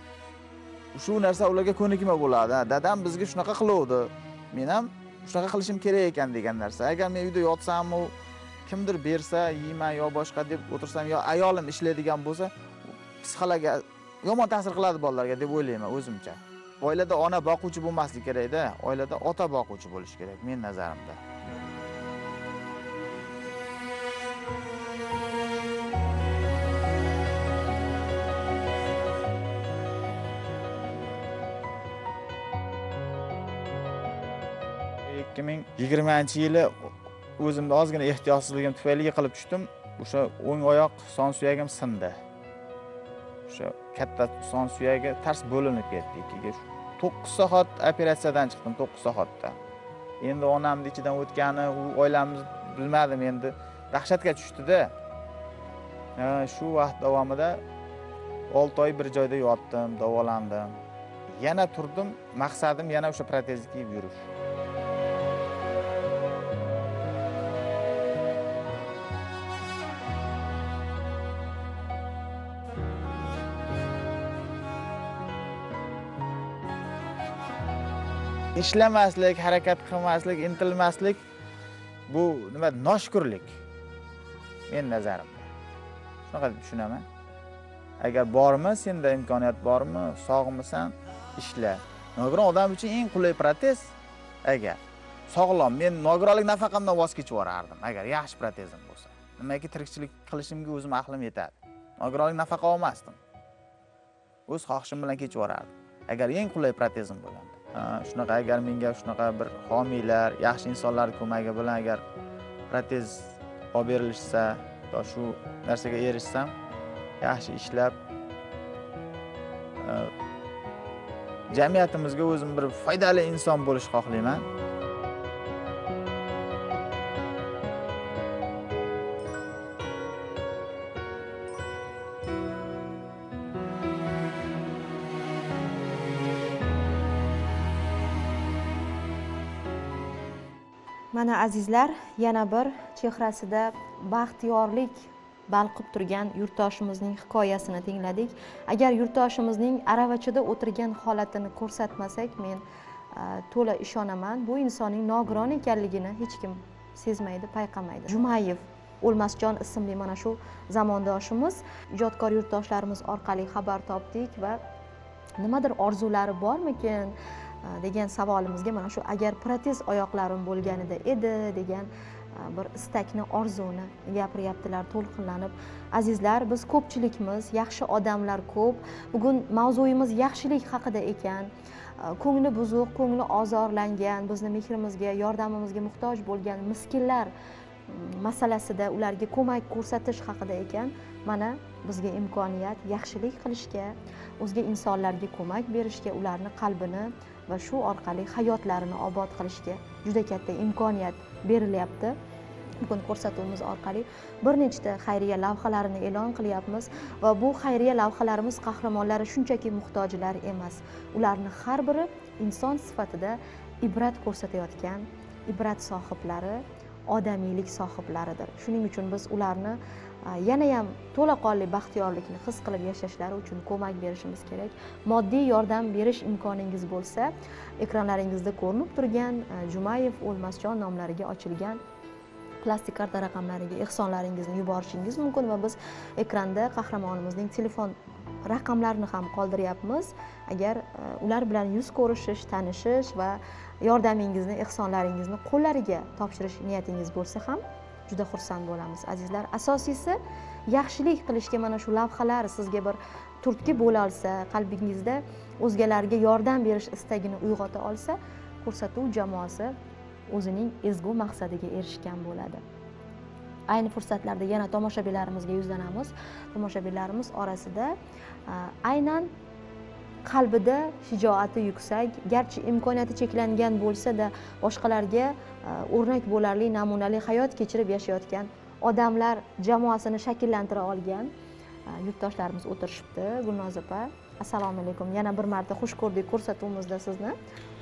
Shu narsa ularga ko'nikma bo'ladi dadam bizga shunaqa qiluvdi. Men ham shunaqa qilishim kerak ekan degan narsa. Agar men uyda yotsamu kimdir bersa yeyman yo boshqa deb o'tirsam yo ayolim ishlaydigan bo'lsa psixologiya yomon ta'sir qiladi bolalarga deb o'ylayman o'zimcha. Oilada ona boquvchi bo'lmasligi kerakda oilada ota boquvchi bo'lishi kerak men nazarimda. Ikki ming yigirmanchi yili o'zimda ozgina ehtiyotsizligim tufayli yiqilib tushdim. O'sha o'ng oyoq son suyagim sindi. O'sha katta son suyagi tars bo'linib ketdi. Ikkiga to'qqiz soat operatsiyadan chiqdim to'qqiz soatda. Endi onamni ichidan o'tgani u oilamiz bilmadim endi dahshatga tushdida. Shu vaqt davomida olti oy bir joyda yotdim davolandim. Yana turdim maqsadim yana o'sha protezni kiyib yurish. Ishlamaslik harakat qilmaslik intilmaslik bu nima noshukurlik meni nazarimda. Shunaqa deb tushunaman. Agar bormi senda imkoniyat bormi sog'misan ishla. Nogiron odam uchun eng qulay protez agar sog'lom men nogironlik nafaqamdan voz kechib yuborardim agar yaxshi protezim bo'lsa. Nimaki tirikchilik qilishimga o'zim aqlim yetadi. Nogironlik nafaqa olmasdim. O'z xohishim bilan kechib yuborardim. Agar eng qulay protezim bo'lganda. Э, shunaqa agar menga shunaqa bir homiylar yaxshi insonlar ko'magi bilan agar protez olib berilishsa yo shu narsaga erishsam yaxshi ishlab e, jamiyatimizga o'zim bir foydali inson bo'lishni xohlayman. Mana azizlar yana bir chehrasida baxtiyorlik balqib turgan yurtdoshimizning hikoyasini tingladik. Agar yurtdoshimizning aravachada o'tirgan holatini ko'rsatmasak men to'la ishonaman. Bu insonning nogiron ekanligini hech kim sezmaydi payqamaydi. Jumayev o'lmasjon ismli mana shu zamondoshimiz. Ijodkor yurtdoshlarimiz orqali xabar topdik va nimadir orzulari bormikin? Э, degan savolimizga mana shu agar protez oyoqlarim bo'lganida edi degan e, bir istakni orzuni gapiryaptilar to'lqinlanib. Azizlar biz ko'pchilikmiz yaxshi odamlar ko'p. Bugun mavzuyimiz yaxshilik haqida ekan. E, ko'ngli buzuq ko'ngli ozorlangan bizni mehrimizga yordamimizga muhtoj bo'lgan miskinlar mm, masalasida ularga ko'mak ko'rsatish haqida ekan. Mana bizga imkoniyat yaxshilik qilishga o'zga insonlarga ko'mak berishga ularni qalbini va shu orqali hayotlarini obod qilishga juda katta imkoniyat berilyapti. Bugun ko'rsatuvimiz orqali bir nechta xayriya lavhalarini e'lon qilyapmiz va bu xayriya lavhalarimiz qahramonlari shunchaki muhtojlar emas. Ularni har biri inson sifatida ibrat ko'rsatayotgan ibrat sohiblari odamiylik sohiblaridir. Shuning uchun biz ularni yanayam to'laqonli baxtiyorlikni his qilib yashashlari uchun ko'mak berishimiz kerak. Moddiy yordam berish imkoningiz bo'lsa ekranlaringizda ko'rinib turgan jumayev o'lmasjon nomlariga ochilgan plastik karta raqamlariga ehsonlaringizni yuborishingiz mumkin va biz ekranda qahramonimizning telefon raqamlarini ham qoldiryapmiz. Agar ular bilan yuz ko'rishish tanishish va yordamingizni ehsonlaringizni qo'llariga topshirish niyatingiz bo'lsa ham juda xursand bo'lamiz azizlar. Asosiysi yaxshilik qilishga mana shu lavhalar sizga bir turtki bo'la olsa qalbingizda o'zgalarga yordam berish istagini uyg'ota olsa ko'rsatuv jamoasi o'zining ezgu maqsadiga erishgan bo'ladi. Ayni fursatlarda yana tomoshabinlarimizga yuzlanamiz. Tomoshabinlarimiz orasida aynan qalbida shijoati yuksak garchi imkoniyati cheklangan bo'lsa-da boshqalarga o'rnak bo'larli namunali hayot kechirib yashayotgan odamlar jamoasini shakllantira olgan yurtdoshlarimiz o'tirishibdi. Gulnoz opa assalomu alaykum. Yana bir marta xush ko'rdik ko'rsatuvimizda sizni.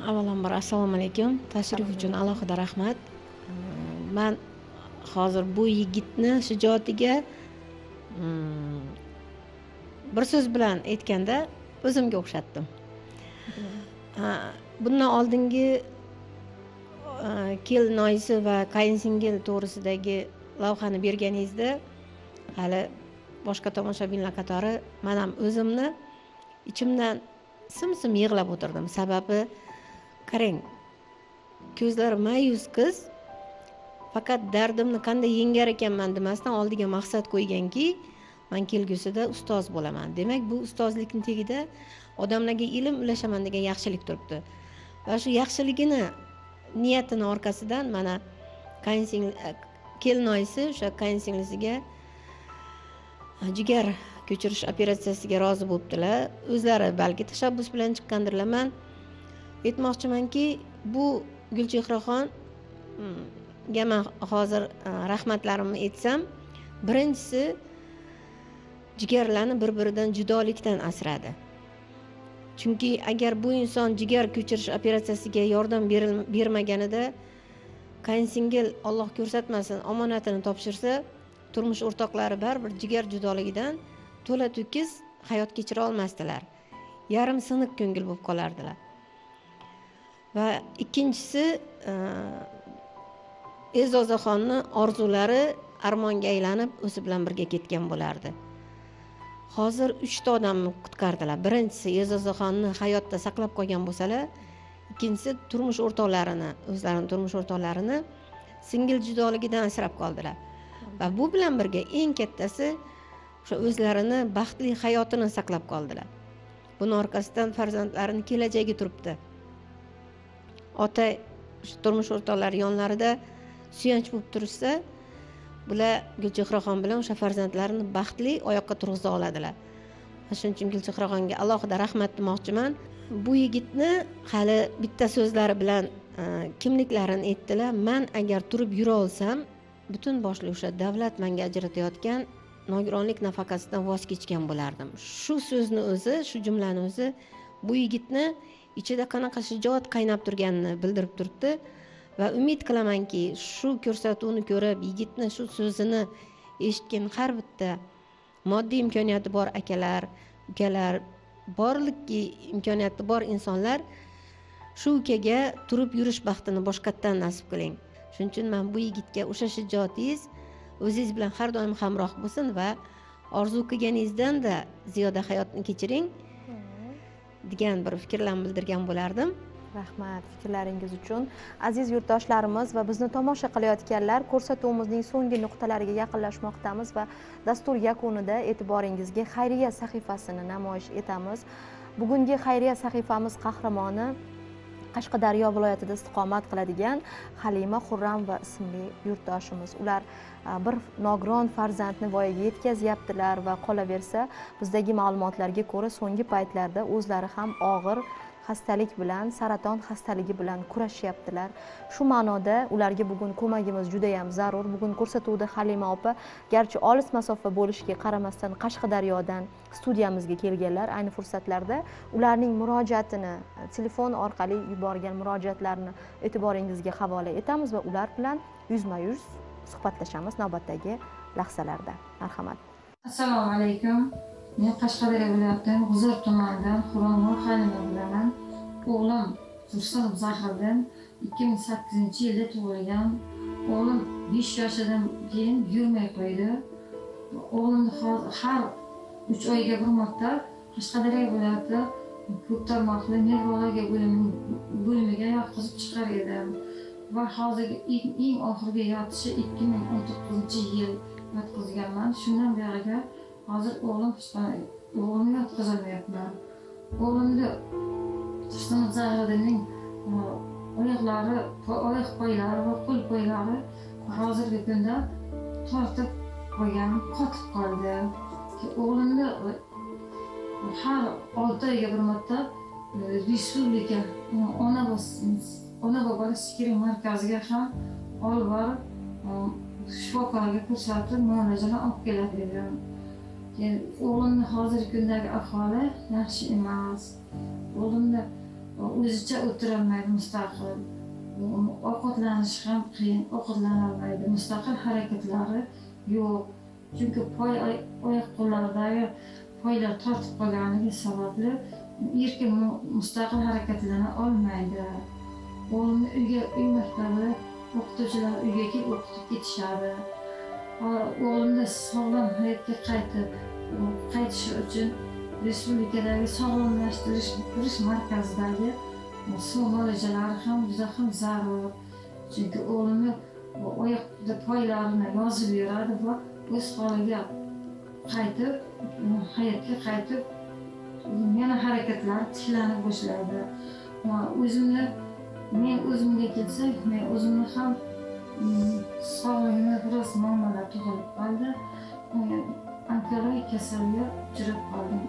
Avvalambor assalomu alaykum. Tashrif uchun alohida rahmat. Man hozir bu yigitni shijoatiga mm, bir so'z bilan aytganda o'zimga o'xshatdim. Bundan oldingi kel noisi va singil to'g'risidagi lavhani berganingizda hali boshqa tomoshabinlar qatori man ham o'zimni ichimdan sim sim yig'lab o'tirdim. Sababi qarang ko'zlari ma'yus qiz faqat dardimni qanday yengar ekanman demasdan oldiga maqsad qo'yganki man kelgusida ustoz bo'laman. Demak bu ustozlikni tagida odamlarga ilm ulashaman degan yaxshilik turibdi. Va shu yaxshiligini niyatini orqasidan mana e, kelinoyisi o'sha qaynsinglisiga jigar ko'chirish operatsiyasiga rozi bo'libdilar. O'zlari balki tashabbus bilan chiqqandirlar. Man aytmoqchimanki bu gulchehraxonga hmm, man hozir e, rahmatlarimni aytsam birinchisi jigarlarni bir biridan judolikdan asradi. Chunki agar bu inson jigar ko'chirish operatsiyasiga yordam bermaganida qaynsingil olloh ko'rsatmasin omonatini topshirsa turmush o'rtoqlari baribir jigar judoligidan to'la to'kis hayot kechira olmasdilar. Yarim siniq ko'ngil bo'lib qolardilar. Va ikkinchisi e, e'zozaxonni orzulari armonga aylanib o'zi bilan birga ketgan bo'lardi. Hozir uchta odamni qutqardilar. Birinchisi e'zozaxonni hayotda saqlab qolgan bo'lsalar ikkinchisi turmush o'rtoqlarini o'zlarini turmush o'rtoqlarini singil judoligidan asrab qoldilar. Va bu bilan birga eng kattasi o'sha o'zlarini baxtli hayotini saqlab qoldilar. Buni orqasidan farzandlarini kelajagi turibdi. Ota turmush o'rtoqlari yonlarida suyanch bo'lib turishsa bular gulchehraxon bilan o'sha farzandlarini baxtli oyoqqa turg'iza oladilar. Shuning uchun gulchehraxonga alohida rahmat demoqchiman. Bu yigitni hali bitta so'zlari bilan e, kimliklarini aytdilar. Man agar turib yura olsam butun boshli o'sha davlat manga ajratayotgan nogironlik nafaqasidan voz kechgan bo'lardim. Shu so'zni o'zi shu jumlani o'zi bu yigitni ichida qanaqa shijoat qaynab turganini bildirib turibdi. Va umid qilamanki shu ko'rsatuvni ko'rib yigitni shu so'zini eshitgan har bitta moddiy imkoniyati bor akalar ukalar borliqki imkoniyati bor insonlar shu ukaga turib yurish baxtini boshqatdan nasib qiling. Shuning uchun man bu yigitga o'sha shijoatingiz o'zingiz bilan har doim hamroh bo'lsin va orzu qilganingizdanda ziyoda hayotni kechiring degan bir fikrlarni bildirgan bo'lardim rahmat fikrlaringiz uchun. Aziz yurtdoshlarimiz va bizni tomosha qilayotganlar ko'rsatuvimizning so'nggi nuqtalariga yaqinlashmoqdamiz va dastur yakunida e'tiboringizga xayriya sahifasini namoyish etamiz. Bugungi xayriya sahifamiz qahramoni qashqadaryo viloyatida istiqomat qiladigan halima xurram va ismli yurtdoshimiz. Ular bir nogiron farzandni voyaga yetkazyaptilar va qolaversa bizdagi ma'lumotlarga ko'ra so'nggi paytlarda o'zlari ham og'ir xastalik bilan saraton xastaligi bilan kurashyaptilar. Shu ma'noda ularga bugun ko'magimiz judayam zarur. Bugun ko'rsatuvda halima opa garchi olis masofa bo'lishiga qaramasdan qashqadaryodan studiyamizga kelganlar. Ayni fursatlarda ularning murojaatini telefon orqali yuborgan murojaatlarini e'tiboringizga havola etamiz va ular bilan yuzma yuz suhbatlashamiz navbatdagi lahzalarda. Marhamat. Assalomu alaykum. Men qashqadaryo viloyatidan g'uzor tumanidan xuromxon halima bo'laman o'g'lim tursunov zahiriddin ikki ming sakkizinchi yilda tug'ilgan. O'g'lim 5 yoshidan keyin yurmay qo'ydi. O'g'limni hozir har 3 oyga bir marta qashqadaryo viloyati ko'p tarmoqli nevrologiya bo'limiga yotqizib chiqar edim va hozirgi eng oxirgi yotishi ikki ming o'n to'qqizinchi yil yotqizganman. Shundan beriga hozir o'g'lim o'g'limni yotqizolmayapman o'g'limni tursunov zahiriddinning e, oyoqlari oyoq poylari va qo'l poylari hozirgi kunda tortib qo'ygan, qotib qoldi o'g'limni e, har olti oyga bir marta e, respublika ona ona va bola markaziga ham olib borib shifokorga ko'rsatib muolajalar olib keladi dedim. O'g'limni hozirgi kundagi ahvoli yaxshi emas. O'g'limni o'zicha o'tirolmaydi mustaqil. Ovqatlanishi ham qiyin ovqatlanolmaydi. Mustaqil harakatlari yo'q. Chunki poy oyoq qo'llaridagi poylar tortib qolganligi sababli erkin mustaqil harakatlana olmaydi. O'g'limni uyga uy maktabi o'qituvchilar uyga kelib o'qitib ketishadi. O'g'limni sog'lom hayotga qaytib qaytishi uchun respublikadagi sog'lomlashtirish markazidagi suv muolajalari ham juda ham zarur chunki o'g'limni oyoq poylarini yozib yuradi va o'z holiga qaytib hayotga qaytib yana harakatlari tiklana boshlaydi o'zimni men o'zimga kelsak men o'zimni ham sog'lig'ini biroz muammolar tug'ilib qoldi. Onkologik kasallikka uchrab qoldim.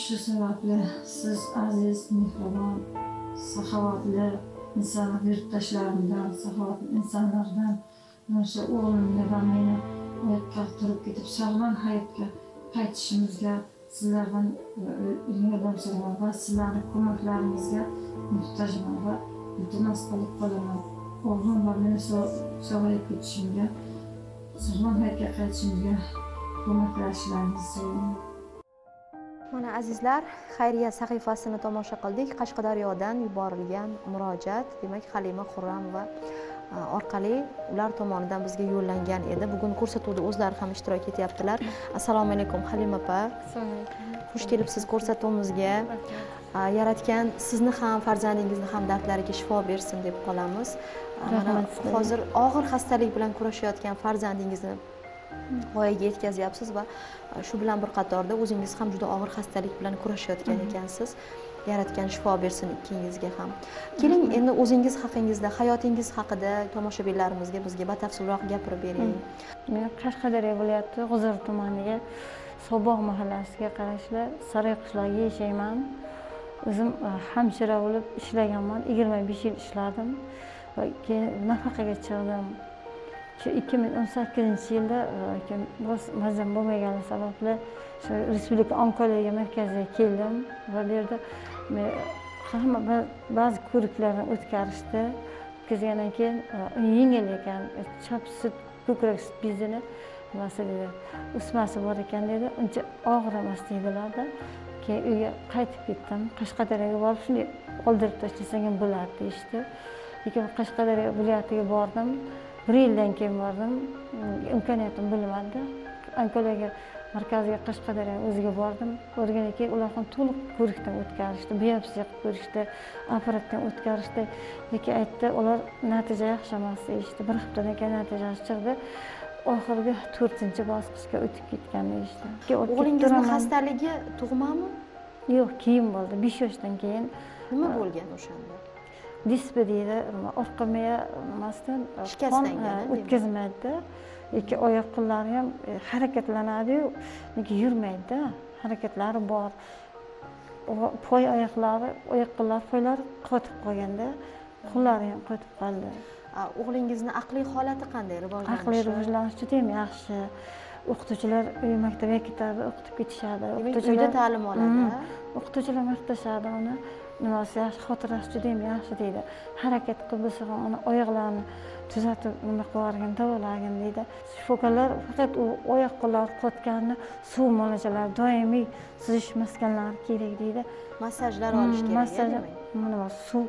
Shu sababli siz aziz mehribon saxovatli inson yurtdoshlarimdan saxovatli insonlardan mana shu o'g'limni va meni oyoqqa turib ketib sog'lom hayotga qaytishimizga sizlardan yordam so'rayman va sizlarni ko'maklaringizga muhtojman va iltimos qilib qolaman. O'g'lim va meni sog'ayib ketishimga sog'lom hayotga qaytishimga ko'maklashishlaringizni so'rayman mana azizlar xayriya sahifasini tomosha qildik. Qashqadaryodan yuborilgan murojaat demak halima xurramova orqali ular tomonidan bizga yo'llangan edi. Bugun ko'rsatuvda o'zlari ham ishtirok etyaptilar. Assalomu alaykum halima opa. Assalomu alaykum. Xush kelibsiz ko'rsatuvimizga. Yaratgan sizni ham farzandingizni ham dardlariga shifo bersin deb qolamiz. Mana hozir og'ir xastalik bilan kurashayotgan farzandingizni voyaga yetkazyapsiz va shu bilan bir qatorda o'zingiz ham juda og'ir xastalik bilan kurashayotgan ekansiz yaratgan shifo bersin ikkingizga ham. Keling endi o'zingiz haqingizda hayotingiz haqida tomoshabinlarimizga bizga batafsilroq gapirib bering. Men qashqadaryo viloyati g'uzor tumaniga sobog' mahallasiga qarashli saroy qishlog'ida yashayman. O'zim hamshira bo'lib ishlaganman yigirma besh yil ishladim va keyin nafaqaga chiqdim shu ikki ming o'n sakkizinchi yilda biroz mazam bo'lmagani sababli shu respublika onkologiya markaziga keldim va bu yerda hamma ba'zi ko'riklardan o'tkazishdi o'tkazgandan keyin e, yengil ekan e, chap sut ko'krak sut bezini nimasi dedi o'smasi bor ekan dedi uncha og'ir emas deydilarda keyin uyga qaytib ketdim. Qashqadaryoga borib shunday oldirib tashlasang ham bo'ladi deyishdi. Lekin qashqadaryo viloyatiga bordim. Bir yildan keyin bordim. Imkoniyatim bo'lmadi. Onkologiya markaziga qashqadaryo o'ziga bordim. Borgandan keyin ular ham to'liq ko'rikdan o'tkazishdi biopsiya qilib ko'rishdi apparatdan o'tkazishdi lekin aytdi ular natija yaxshi emas deyishdi. Bir haftadan keyin natijasi chiqdi. Oxirgi to'rtinchi bosqichga o'tib ketgan deyishdi. O'g'lingizni xastaligi tug'mami? Yo'q keyin bo'ldi. Besh yoshdan keyin nima bo'lgan o'shanda? Dispa deydi orqa miya nimasidan shikastlangan o'tkazmaydi lekin oyoq qo'llari ham harakatlanadiyu lekin yurmaydida? Harakatlari bor. Poy oyoqlari oyoq qo'llari poylari qotib qolganda qo'llari ham qotib qoldi. O'g'lingizni aqliy holati qanday? Rivojlanishi? Aqliy rivojlanishi judayam yaxshi. O'qituvchilar uy maktabga ketadi o'qitib ketishadi. Uyda ta'lim oladi, Mm. a? o'qituvchilar maqtashadi uni. Nimasi yaxshi? Xotirasi judayam yaxshi deydi. Harakat qilib ham uni oyoqlarini tuzatib nima qilib yuborgin davolagin deydi. Shifokorlar faqat u oyoq qo'llari qotganini suv muolajalari doimiy suzish maskanlari kerak deydi. Massajlar olish kerak, massaj nima suv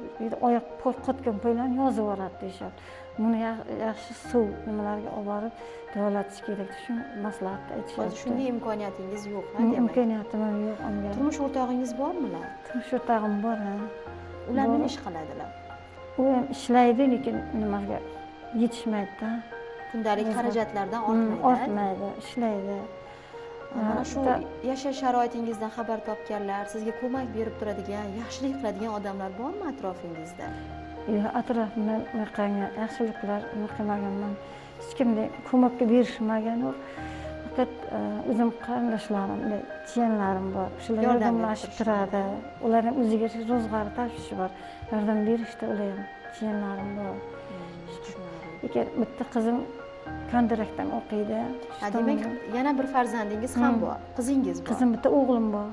oyoq qotgan poylarni yozib yuboradi deyishyapti buni ya- yaxshi suv nimalarga olib borib davolatish kerak shu maslahatni aytishyapti hozir shunday imkoniyatingiz yo'q a, Mm, demak? imkoniyatim ham yo'q unga turmush o'rtog'ingiz bormilar? Turmush o'rtog'im bor ha. Ular nima ish qiladilar. U ham ishlaydi lekin nimaga yetishmaydida kundalik xarajatlardan Mm, ortmaydi. ortmaydi ishlaydi. Mana shu yashash sharoitingizdan xabar topganlar sizga ko'mak berib turadigan yaxshilik qiladigan odamlar bormi atrofingizda? Yo'q atrofimdan unaqangi yaxshiliklar nima qilmaganman hech kimga ko'makka berishmagan u faqat e, o'zim qarindoshlarim bunday jiyanlarim bor. Shular Yordam yordamlashib turadi. ular ham o'ziga yarasha ro'zg'ori tashvishi bor. Yordam berishdi ular ham jiyanlarim bor lekin bitta qizim kontraktdan o'qiydi. Demak yana bir farzandingiz ham Mm. bor qizingiz bor. Qizim bitta o'g'lim bor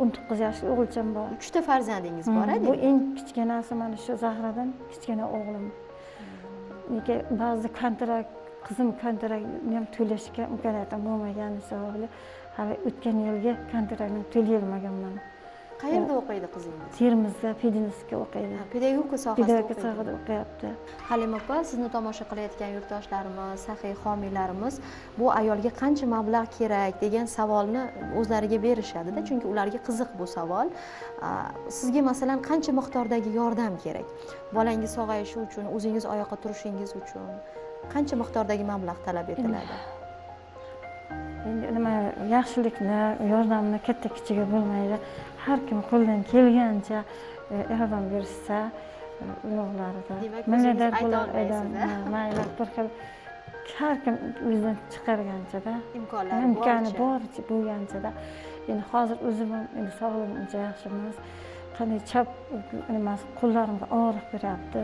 o'n to'qqiz yoshli o'g'ilcham bor. Uchta farzandingiz bor a Mm, bu eng kichkinasi mana shu zahradan kichkina o'g'lim. Lekin ba'zi kontrakt qizim kontraktni ham to'lashga imkoniyatim bo'lmagani sababli hali o'tgan yilgi kontraktni to'lay olmaganman qayerda o'qiydi qizingiz termizda pedinstga o'qiydi. Pedagogika sohasida pedagogika sohasida o'qiyapti. Halima opa sizni tomosha qilayotgan yurtdoshlarimiz saxiy homiylarimiz bu ayolga qancha mablag' kerak degan savolni o'zlariga berishadida chunki ularga qiziq bu savol. Sizga masalan qancha miqdordagi yordam kerak? Bolangiz sog'ayishi uchun o'zingiz oyoqqa turishingiz uchun qancha miqdordagi mablag' talab etiladi endi nima yaxshilikni yordamni katta kichigi bo'lmaydi. Har kim qo'lidan kelgancha e, yordam berishsa e, ulug'larida ayta bo'lar ha, mayli bir xil. Har kim o'zidan chiqarganchada Imkonlari imkoni boricha. bo'lganchada endi hozir o'zim ham endi sog'lig'im uncha yaxshi emas. Qanday chap nimasi qo'llarimga og'riq beryapti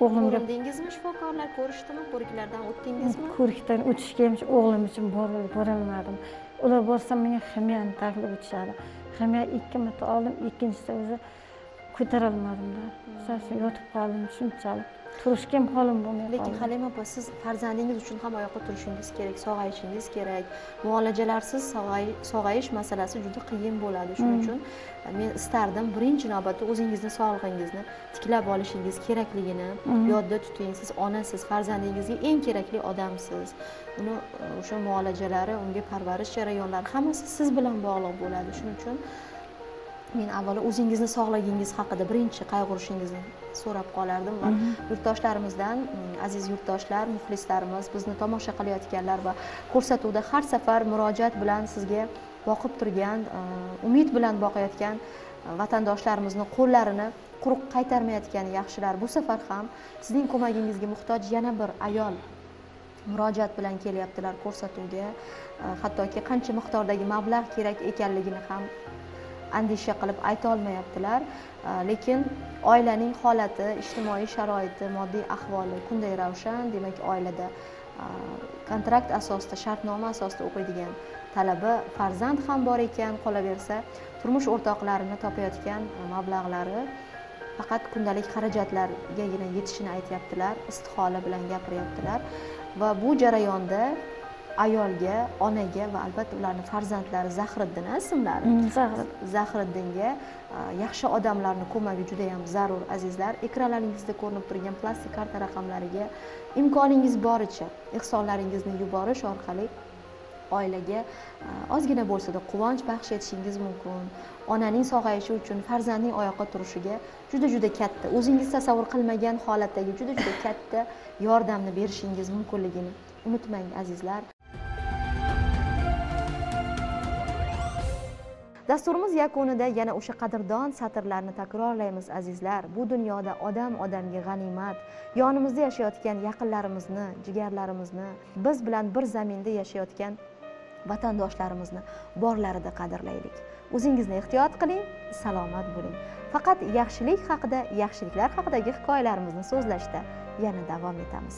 o'g'limga ko'rindingizmi shifokorlar? Ko'rishdimi? Ko'riklardan o'tdingizmi? Ko'rikdan o'tishga ham o'g'lim uchun bor- borolmadim. Ular borsam menga ximiyani taklif etishadi ximiya ikki marta oldim. Ikkinchisida o'zi ko'tarolmadimda. Sal yotib qoldim shunchalik turishga ham holim bo'lmay lekin halima opa siz farzandingiz uchun ham oyoqqa turishingiz kerak sog'ayishingiz kerak. Muolajalarsiz sog'ay- sog'ayish masalasi juda qiyin bo'ladi shuning Mm. uchun. Men istardim birinchi navbatda o'zingizni sog'lig'ingizni tiklab olishingiz kerakligini Mm. yodda tuting. Siz onasiz farzandingizga eng kerakli odamsiz. Uni e, o'sha muolajalari unga parvarish jarayonlari hammasi siz bilan bog'liq bo'ladi shuning uchun men avvalo o'zingizni sog'ligingiz haqida birinchi qayg'urishingizni so'rab qolardim va Mhm. yurtdoshlarimizdan mm, aziz yurtdoshlar muxlislarimiz bizni tomosha qilayotganlar va ko'rsatuvda har safar murojaat bilan sizga boqib turgan e, umid bilan boqayotgan e, vatandoshlarimizni qo'llarini quruq qaytarmayotgan yaxshilar bu safar ham sizning ko'magingizga muhtoj yana bir ayol murojaat bilan kelyaptilar ko'rsatuvga E, hattoki qancha miqdordagi mablag' kerak ekanligini ham andisha qilib ayta olmayaptilar lekin oilaning holati ijtimoiy sharoiti moddiy ahvoli kunday ravshan demak oilada kontrakt asosida shartnoma asosida o'qiydigan talaba farzand ham bor ekan qolaversa turmush o'rtoqlarini topayotgan mablag'lari faqat kundalik xarajatlargagina yetishini aytyaptilar istihola bilan gapiryaptilar. Va bu jarayonda ayolga onaga va albatta ularni farzandlari zahriddin ismlari? Mm, Zahrid. zahriddinga yaxshi odamlarni ko'magi juda yam zarur azizlar. Ekranlaringizda ko'rinib turgan plastik karta raqamlariga imkoningiz boricha ehsonlaringizni yuborish orqali oilaga ozgina bo'lsada quvonch baxsh etishingiz mumkin. Onaning sog'ayishi uchun farzandning oyoqqa turishiga juda juda katta o'zingiz tasavvur qilmagan holatdagi juda juda katta yordamni berishingiz mumkinligini unutmang azizlar dasturimiz yakunida yana o'sha qadrdon satrlarni takrorlaymiz azizlar. Bu dunyoda odam odamga g'animat yonimizda yashayotgan yaqinlarimizni jigarlarimizni biz bilan bir zaminda yashayotgan vatandoshlarimizni borlarida qadrlaylik. O'zingizni ehtiyot qiling salomat bo'ling. Faqat yaxshilik haqida yaxshiliklar haqidagi hikoyalarimizni so'zlashda yana davom etamiz.